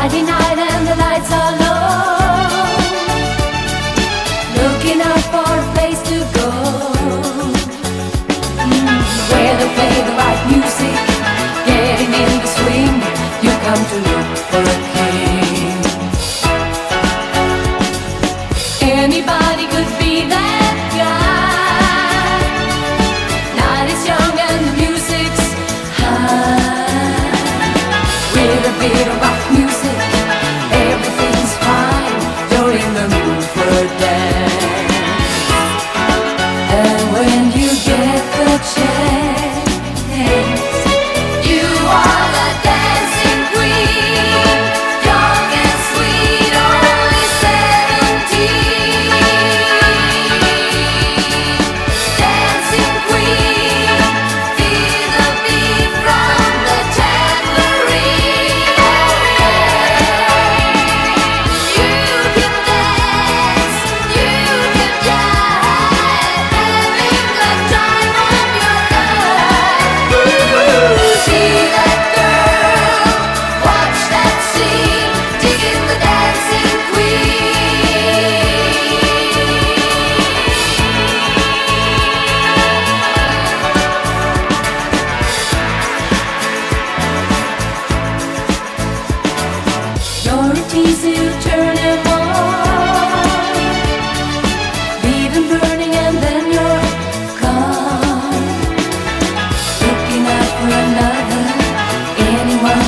Friday night and the lights are low. Looking out for a place to go. Mm, where they play the right music. Getting in the swing. You come to look for a king. Anybody could be that guy. Night is young and the music's high. With a bit of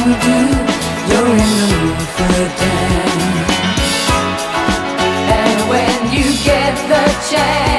You're in the mood for a And when you get the chance